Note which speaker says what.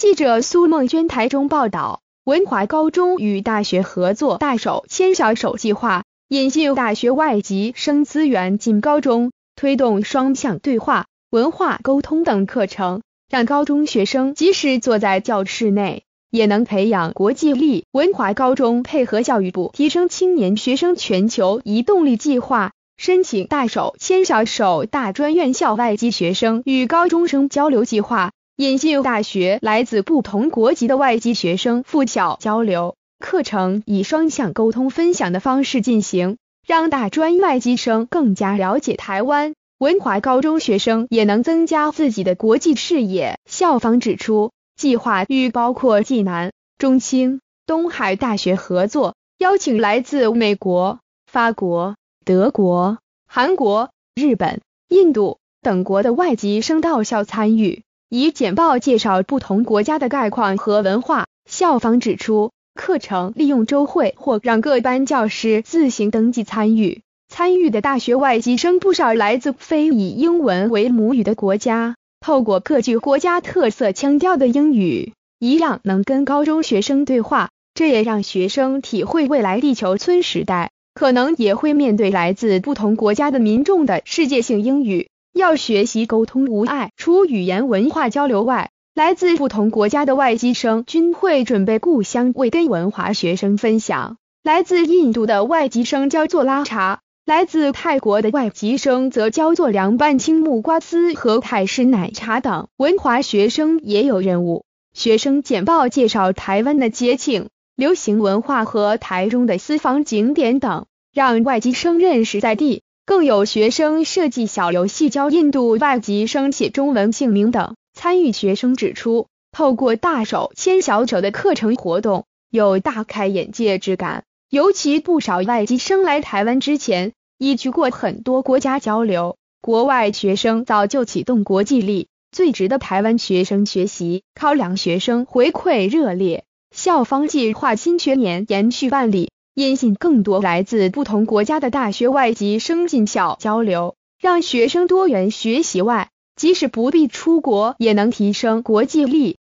Speaker 1: 记者苏梦娟台中报道，文华高中与大学合作，大手牵小手计划，引进大学外籍生资源进高中，推动双向对话、文化沟通等课程，让高中学生即使坐在教室内，也能培养国际力。文华高中配合教育部提升青年学生全球移动力计划，申请大手牵小手大专院校外籍学生与高中生交流计划。引进大学来自不同国籍的外籍学生赴校交流，课程以双向沟通分享的方式进行，让大专外籍生更加了解台湾。文华高中学生也能增加自己的国际视野。校方指出，计划与包括暨南、中清、东海大学合作，邀请来自美国、法国、德国、韩国、日本、印度等国的外籍生到校参与。以简报介绍不同国家的概况和文化。校方指出，课程利用周会或让各班教师自行登记参与。参与的大学外籍生不少来自非以英文为母语的国家，透过各具国家特色腔调的英语，一样能跟高中学生对话。这也让学生体会未来地球村时代，可能也会面对来自不同国家的民众的世界性英语。要学习沟通无碍。除语言文化交流外，来自不同国家的外籍生均会准备故乡味跟文化学生分享。来自印度的外籍生教做拉茶，来自泰国的外籍生则教做凉拌青木瓜丝和泰式奶茶等。文华学生也有任务，学生简报介绍台湾的节庆、流行文化和台中的私房景点等，让外籍生认识在地。更有学生设计小游戏教印度外籍生写中文姓名等。参与学生指出，透过大手牵小手的课程活动，有大开眼界之感。尤其不少外籍生来台湾之前，已去过很多国家交流，国外学生早就启动国际力，最值得台湾学生学习。考量学生回馈热烈，校方计划新学年延续办理。引进更多来自不同国家的大学外籍生进校交流，让学生多元学习外，即使不必出国，也能提升国际力。